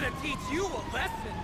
gonna teach you a lesson!